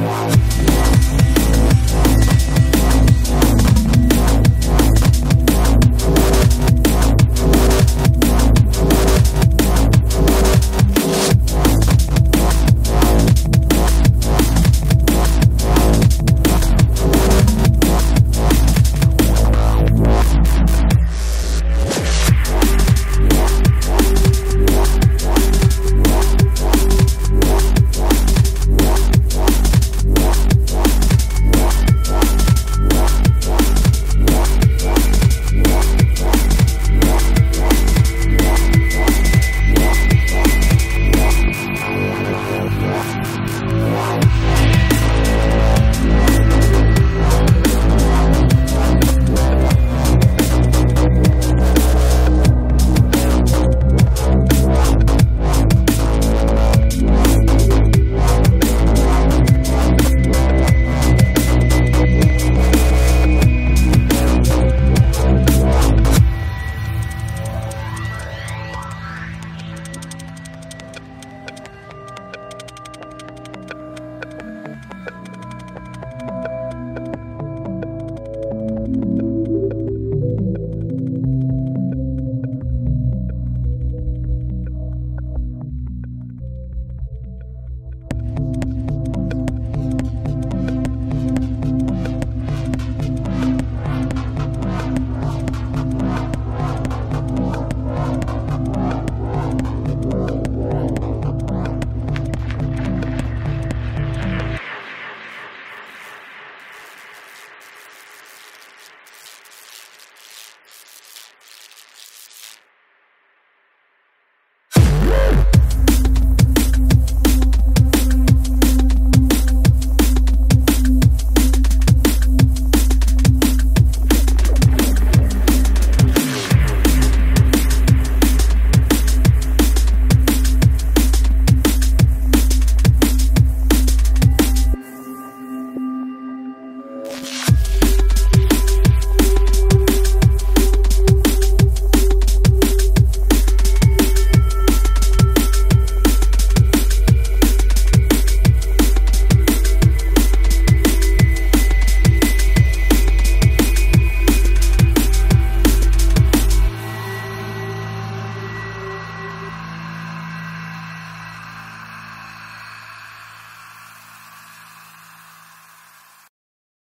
Bye.